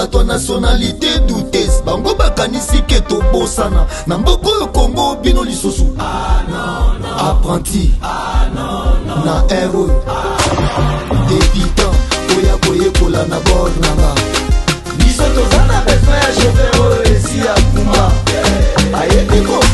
bato ya nationalité dutes bango bakanisi ke tobosana na mboka oyo kongo bino lisusu ah, apprenti ah, na r oyo débutant oya koyekola na bor nanga biso toza na besoin ya chauffeur oyo esi ya kuma ayebiko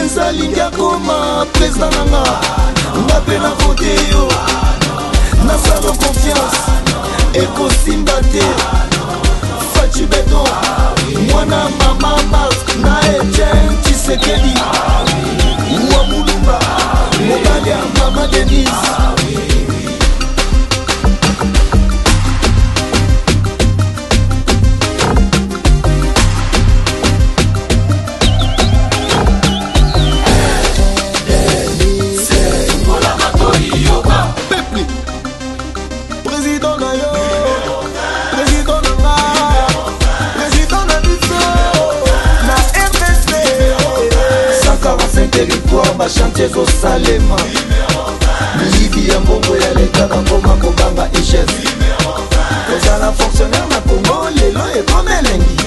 mpenza alingi akoma président na nga nga mpe nakote yo nasala confiance victoire bachante ezosalema miyibi ya mbongo yaleka bangoma kobanga echese kozala fonctionnaire na kongo lelo ekoma elengi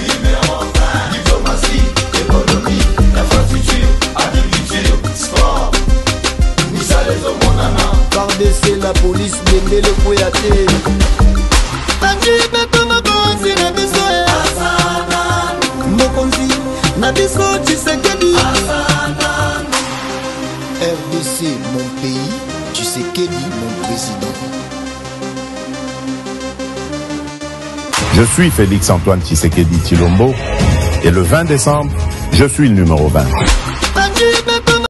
pardese la polise bendele koya te bangi betonga konzi na biso mokonzi na biso tshisekedi C'est mon pays, tu sais dit mon président. Je suis Félix-Antoine Tshisekedi Tilombo et le 20 décembre, je suis le numéro 20.